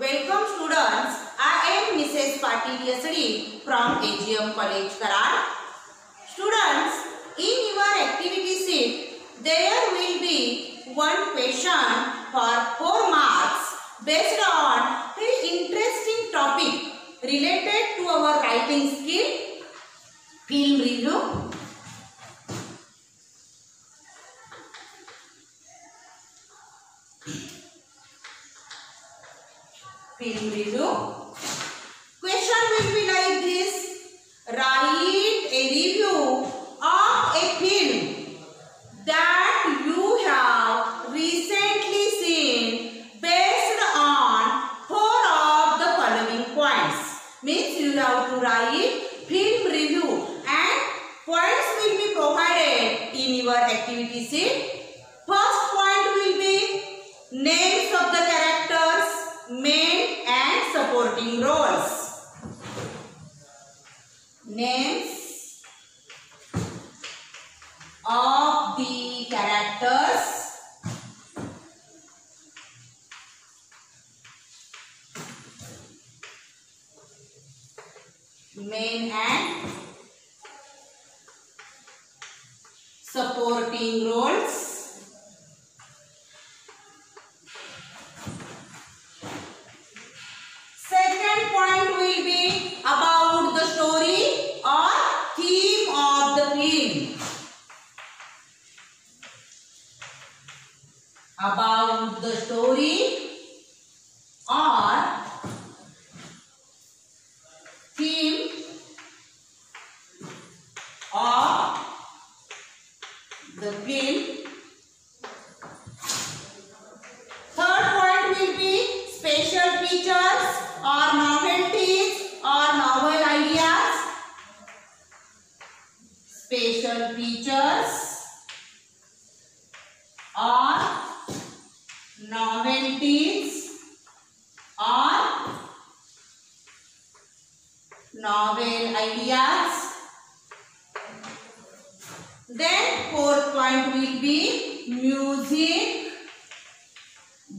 Welcome students. I am Mrs. Patil Yasadi from SGM College Karad. Students, in your activity sheet, there will be one question for 4 marks based on very interesting topic related to our writing skill. Film Film review. Question will be like this. Write a review of a film that you have recently seen based on four of the following points. Means you have to write film review and points will be provided in your activity sheet. First point will be names of the characters, main and supporting roles. Names of the characters main and supporting roles second point will be about the story or theme of the film about the story or theme of the film. Third point will be special features or novelties or novel ideas. Special features or novelties or novel ideas. Then fourth point will be music,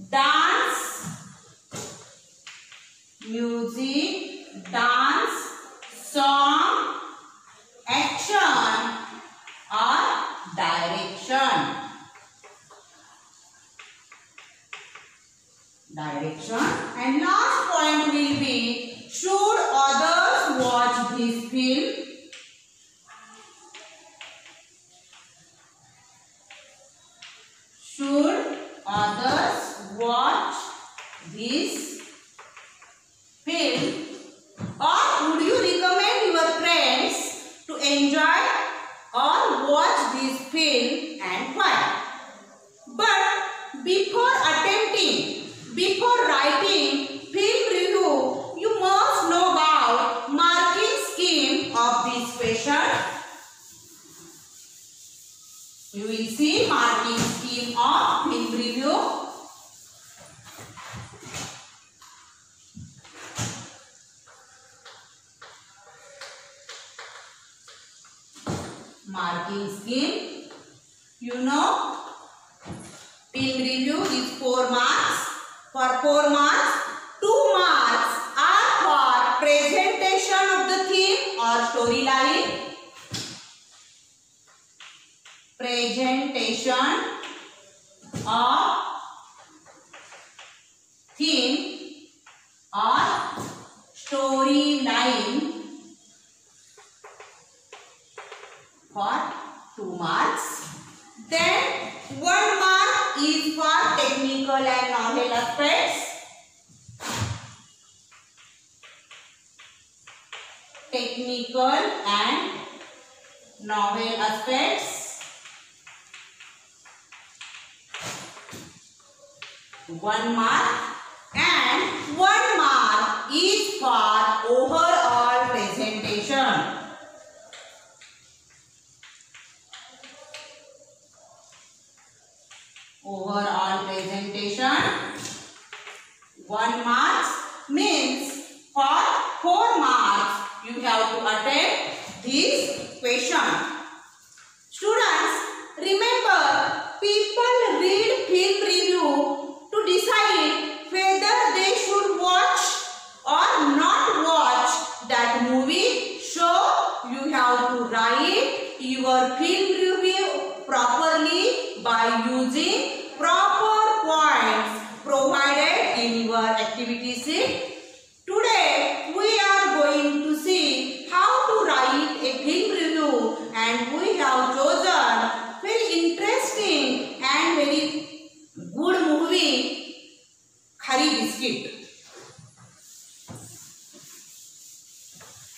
dance, music, dance, song, action or direction. Direction. And last point will be Marking scheme. You know, film review is four marks. For four marks, two marks are for presentation of the theme or storyline presentation 1 mark is for technical and novel aspects. Technical and novel aspects. one mark and one mark is for overall presentation. Overall presentation. One mark means for four marks you have to attempt this question. Students, remember people read film review to decide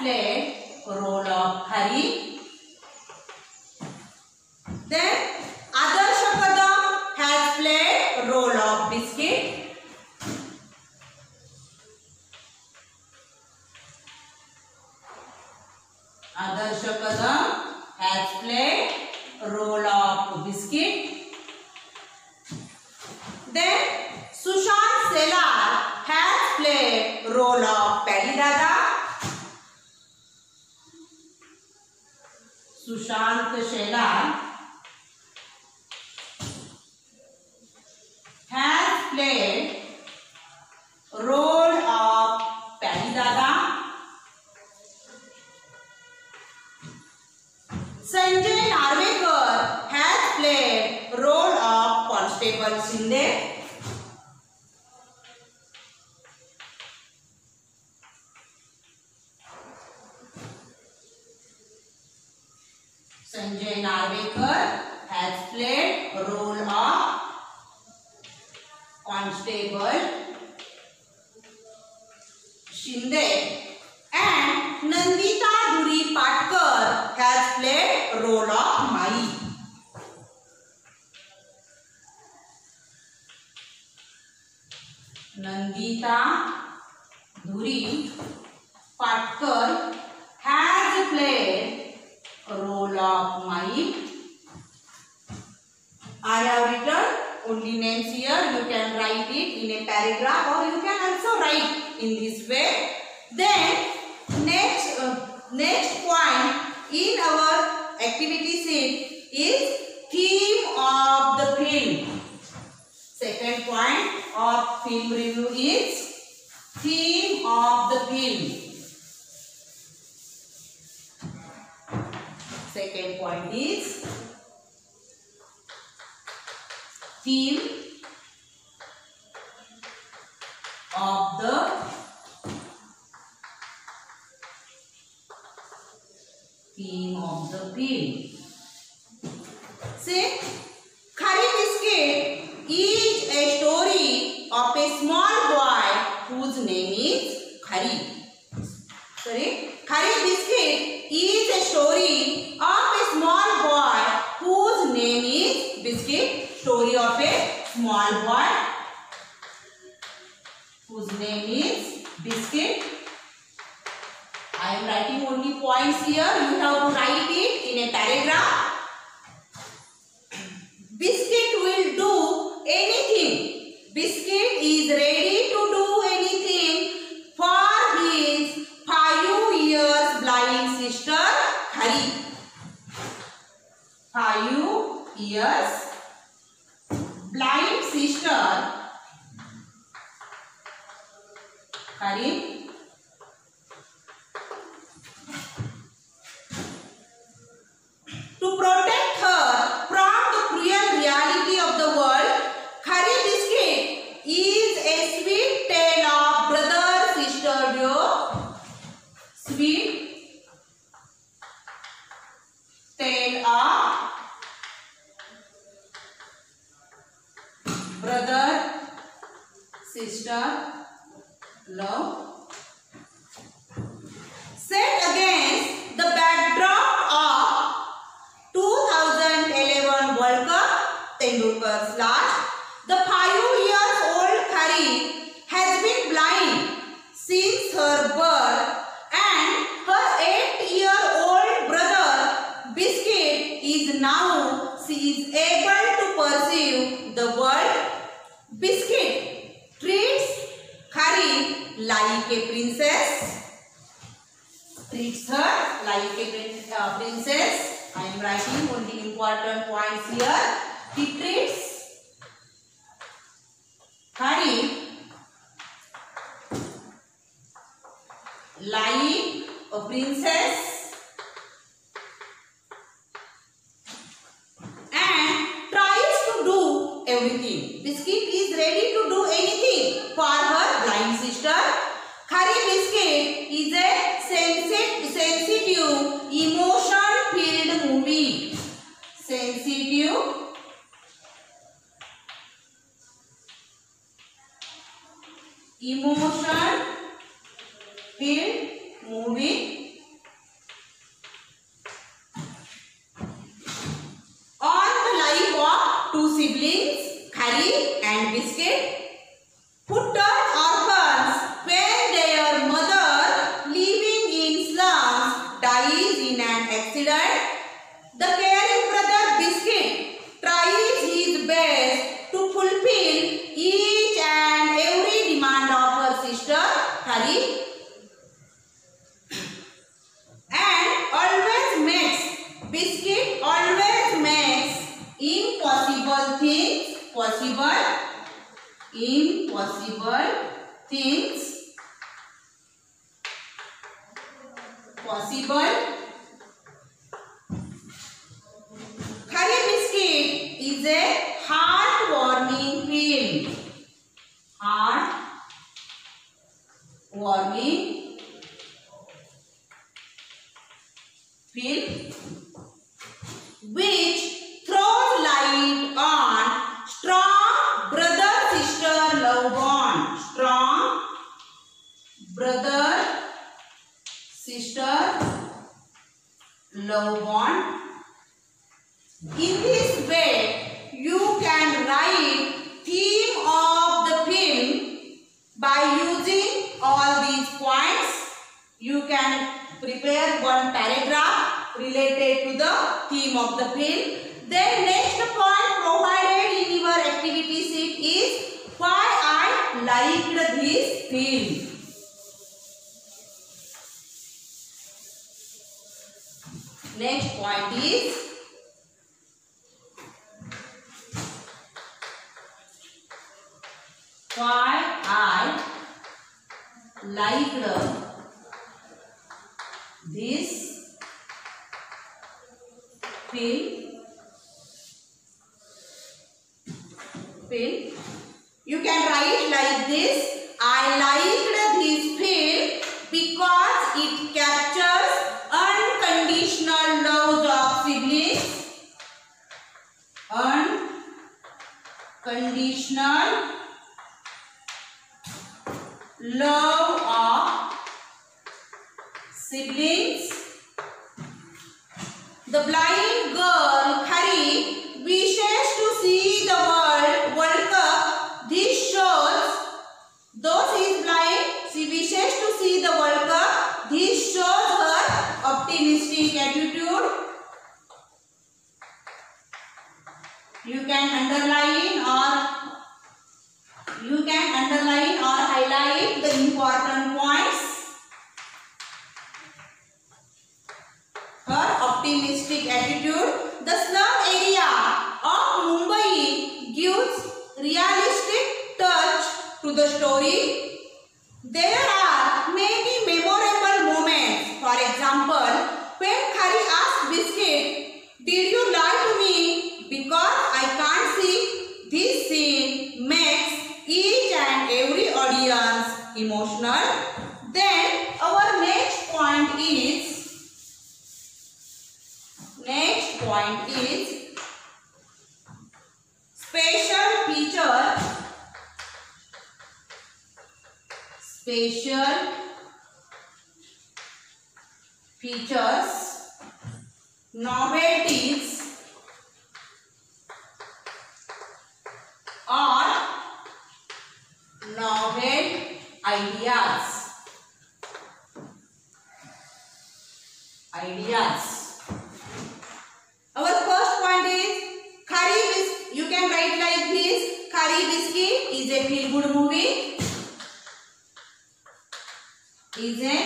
Yeah. ciudadano. Nandita Dhuri Patkar has played role of Mike. I have written only names here. You can write it in a paragraph or you can also write in this way. Then next uh, next point in our activity sheet is theme of the film. Second point of film review is theme of the film. Second point is theme year sweet tale of brother sister love Like a princess treats her like a uh, princess. I am writing only important points here. He treats Hari like a princess everything. Biscuit is ready to do anything for her blind sister. Khari is a sensitive, sensitive emotion-filled movie. Sensitive emotion filled movie on the life of two siblings, Khari and Biscuit, who turned orphans when their mother, living in slums, dies in an accident. The caring brother Biscuit tries his best to fulfill each and every demand of her sister, Khari, and always makes biscuit always makes impossible things possible impossible things possible Curry biscuit is a heartwarming film heart warming film sister love bond in this way you can write theme of the film by using all these points you can prepare one paragraph related to the theme of the film. Then next point provided in your activity sheet is why I liked this film. Next point is why I liked this film. Film. You can write like this. I liked this film because it captures unconditional love of siblings. The blind girl ideas our first point is khari Bis- you can write like this khari biscuit is a feel good movie is a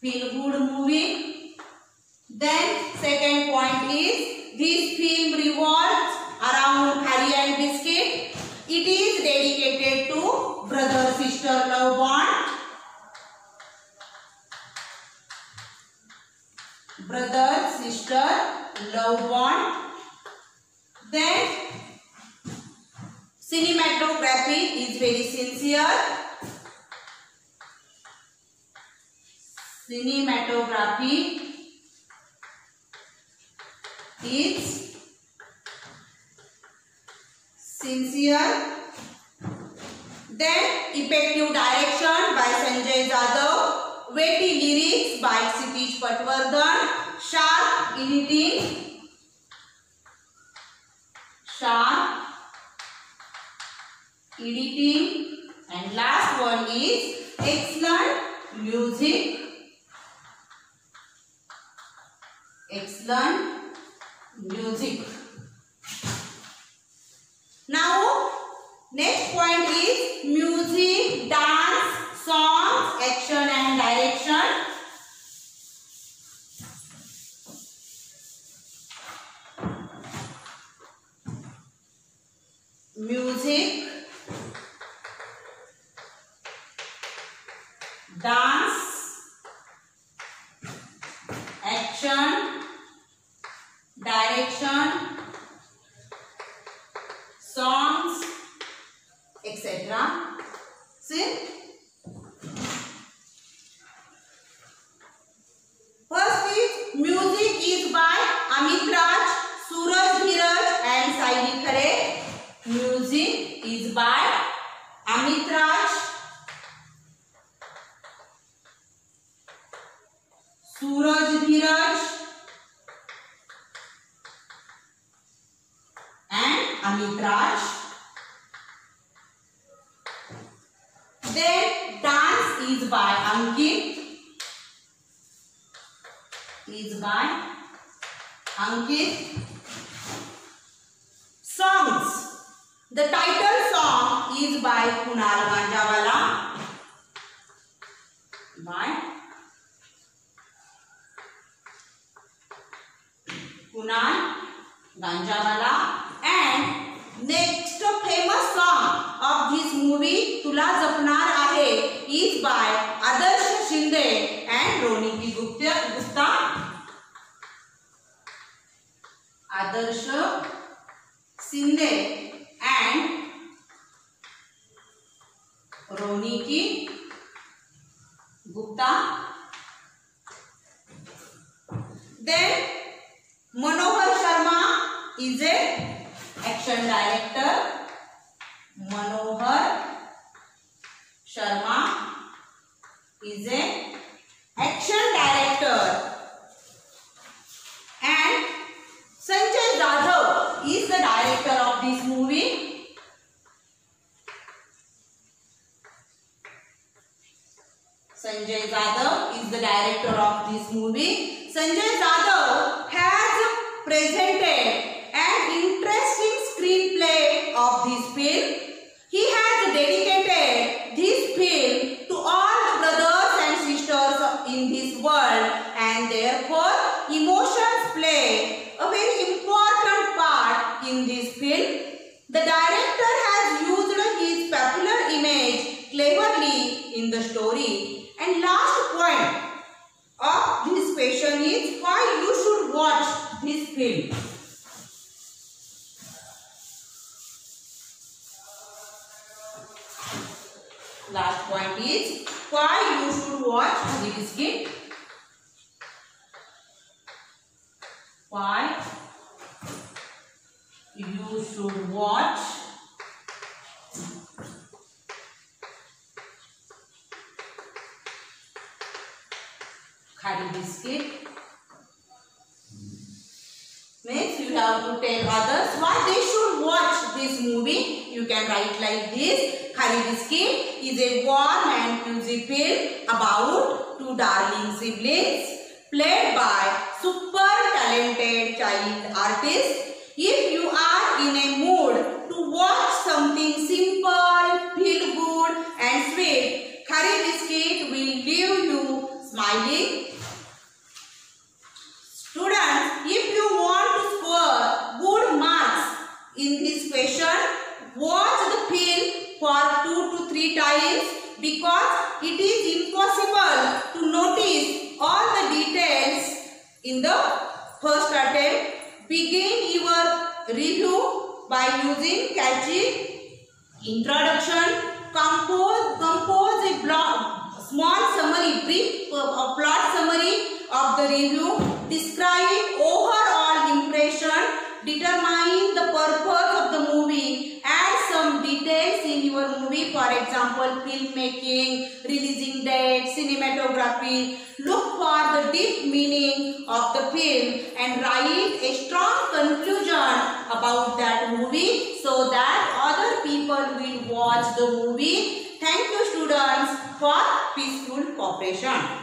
feel good movie then second point is this film revolves around khari and biscuit it is dedicated to brother sister love bond brother sister love bond then cinematography is very sincere cinematography is sincere then effective direction by Sanjay Jadhav witty lyrics by Sitish Patwardhan sharp editing sharp editing. And last one is excellent music. Excellent music. Now next point is music dance songs action me traz kunal ganjawala and next famous song of this movie तुला जपणार आहे is by Adarsh Shinde and रोनिकी Gupta Gupta Adarsh Shinde and रोनिकी Gupta then Manohar Sharma is a action director Manohar Sharma is a action director and Sanjay Jadhav is the director of this movie Sanjay Jadhav is the director of this movie Sanjay Jadhav presented an interesting screenplay of this film. He has dedicated this film to all the brothers and sisters in this world and therefore emotions play a very important part in this film. The director has used his popular image cleverly in the story. And last point of this question is why you should watch this film. Last point is why you should watch Khari Biscuit. why you should watch Khari biscuit means you have to tell others why they should watch this movie. You can write like this. Khari Biscuit is a warm and cozy film about two darling siblings played by super talented child artists. If you are in a mood to watch something simple, feel good and sweet, Khari Biscuit will leave you smiling Students, if you want to score good marks in this question, watch the film for 2 to 3 times because it is impossible to notice all the details in the first attempt. Begin your review by using catchy introduction. Compose, compose a small summary, brief uh, plot summary of the review, describe overall impression, determine the purpose of the movie, add some details in your movie, for example, filmmaking, releasing date, cinematography. Look for the deep meaning of the film and write a strong conclusion about that movie so that other people will watch the movie. Thank you students for peaceful cooperation.